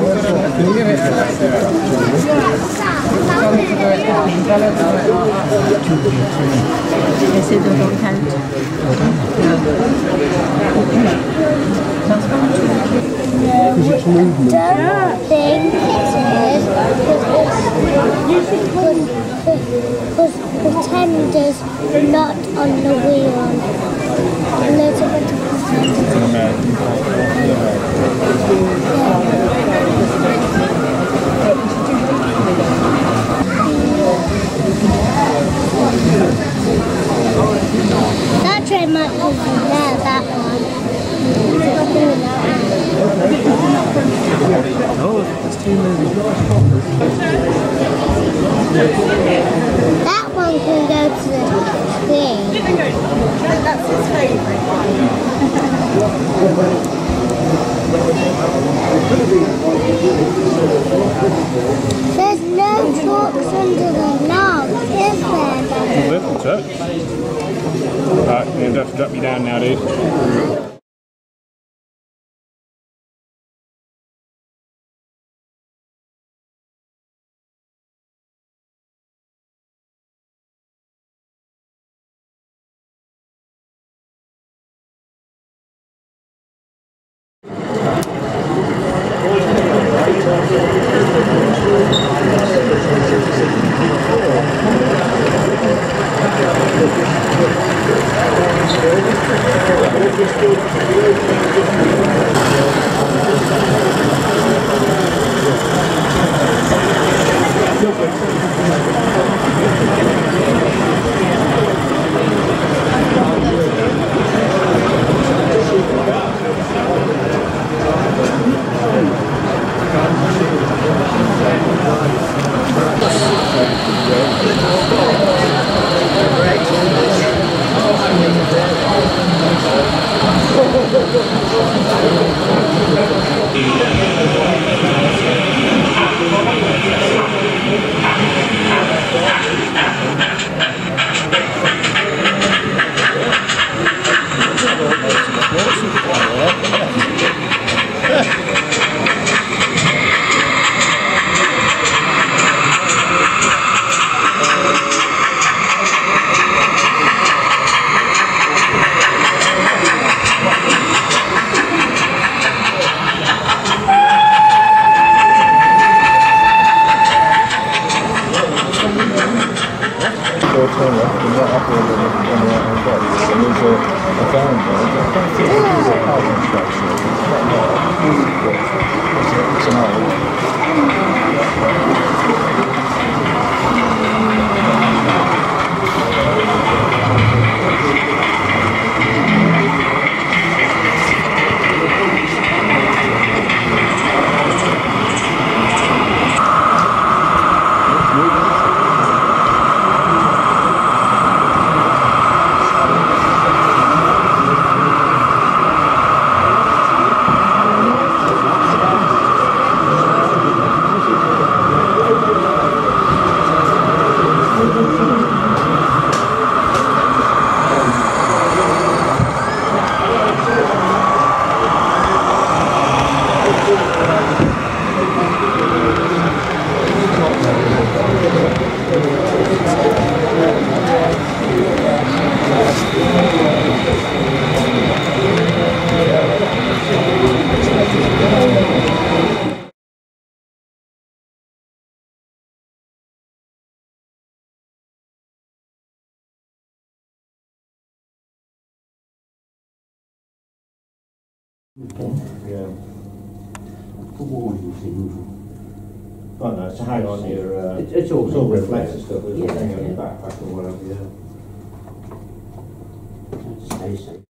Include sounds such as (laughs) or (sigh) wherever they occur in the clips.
Give it a do it? Tell her to do it. Essaie de l'entendre. Don't think because pretenders not on the wheel. Elizabeth pretenders. That train might there, that one. That one can go to the thing. There's no trucks under the log, is there? Little touch. Right, you're going to have to drop me down now, dude. Yeah. Warning, is the usual. Oh no, to hang on your. Uh, It's, it's all it's all reflector stuff, isn't? Yeah, Hang on your yeah. backpack or whatever. Yeah. Stay safe.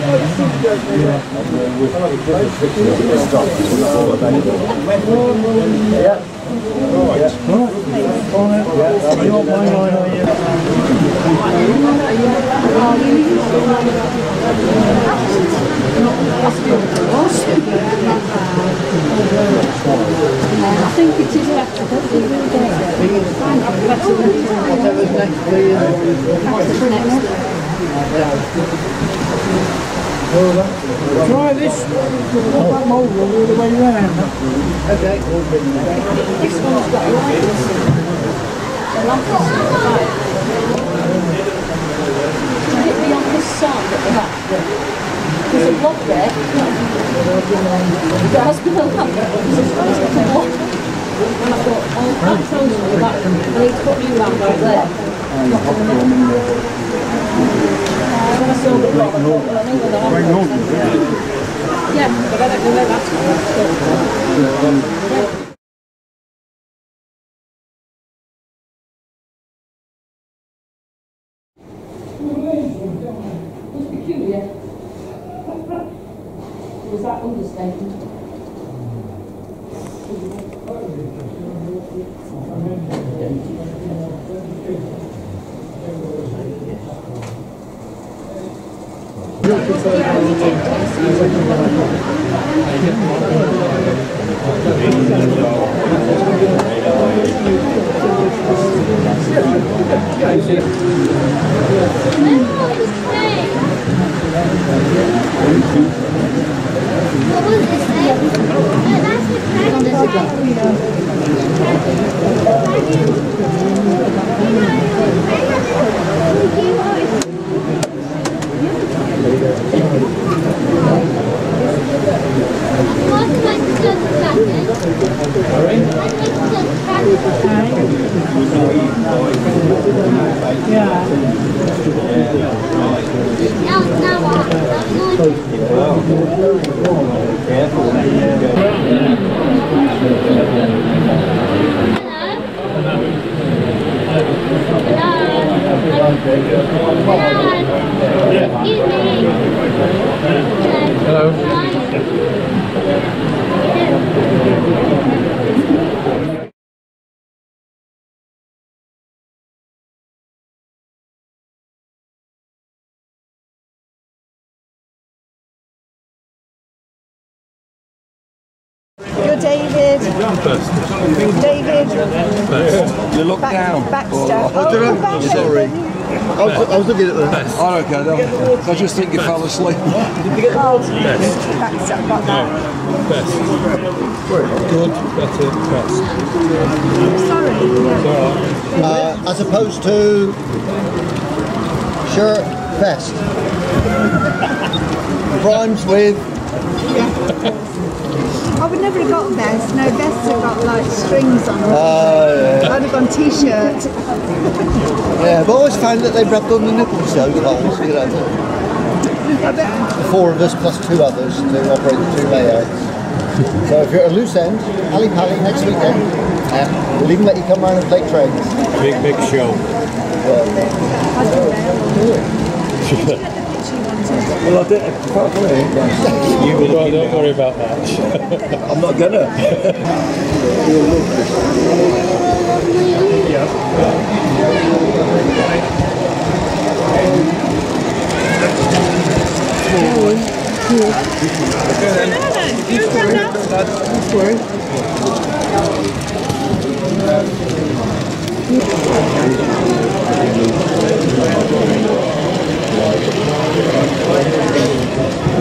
Next, please. Try this. That mould all the way round. Okay. This one's got lamp is see on side at the back. There's a block there. The hospital come, there's a there's a block. And I thought, oh, that tells me that they put you around right there. When I where the hospital is. Yeah, Gracias. Looking at the. I don't care. though. I just think you fell asleep. (laughs) Oh, Baxter. Got that. Best. Good, better, best. Sorry. Yeah. Uh, as opposed to shirt, best. (laughs) Rhymes with I would never have got a vest. No, vests have got like strings on them. uh, I'd have gone t-shirt. yeah, I've always found that they rubbed on the nipples so the holes, you know. I bet. The four of us plus two others to operate the two layouts. So if you're at a loose end, Ally Pally next weekend, uh, we'll even let you come round and play trains. Big, big show. (laughs) Well, I did. Quite you will don't worry about that. (laughs) I'm not gonna. yeah. This way. This way.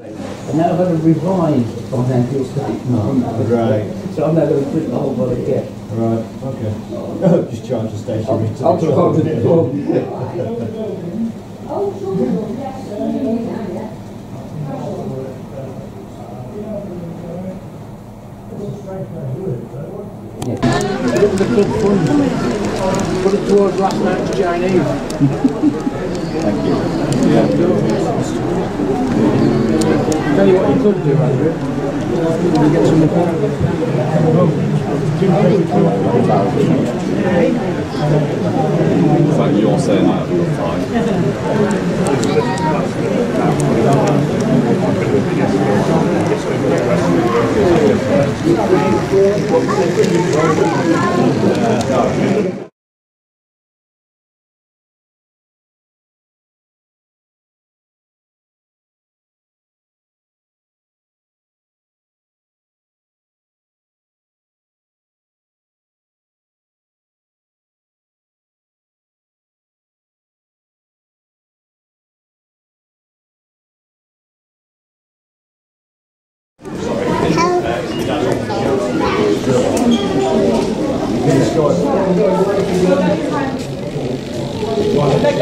And now I've had a revised financial statement. Right. So I'm now going to print the whole lot again. Right, okay. (laughs) Just charge the stationery to I'll the charge club. it to Put it towards (laughs) last night's Chinese. Tell you what you could do, Andrew. You get some Like you're saying that,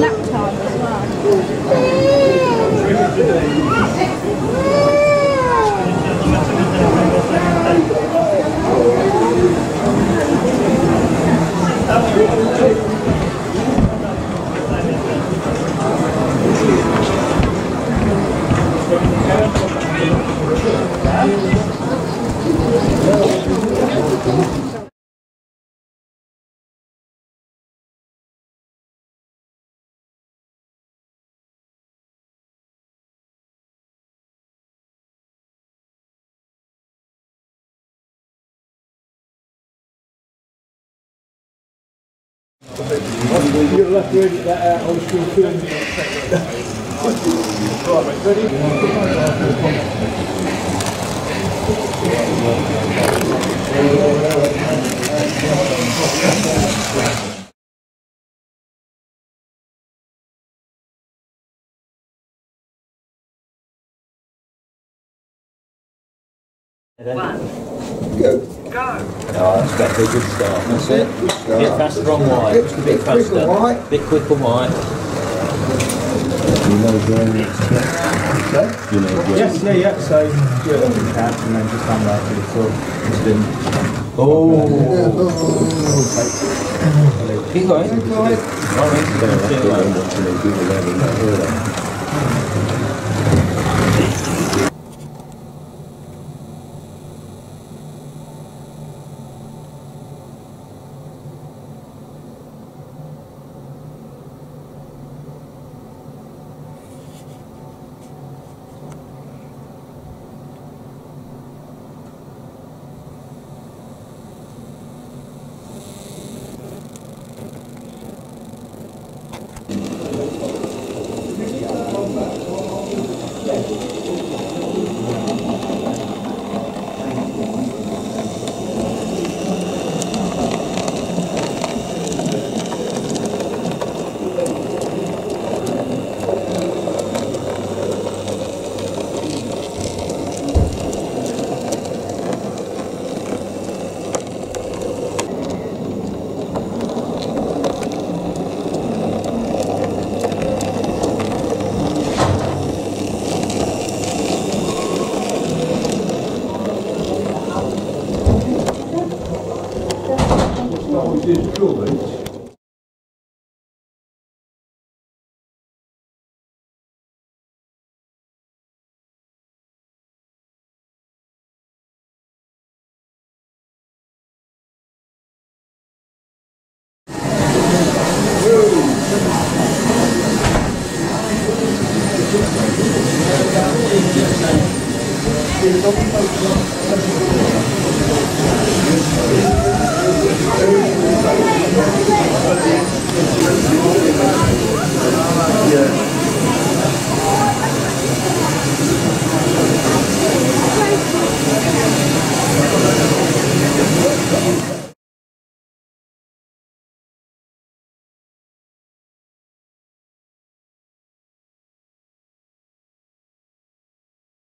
nap time You're left ready that uh, old school film. Right, ready? Oh, that's got to be a good start. That's it. Bit faster on white. Bit, bit faster. White. Bit quicker white. You know where it's You know Yes, yeah, yeah, so do it on the couch and then just come back to the floor. Just in. Oh. Keep going. Keep going.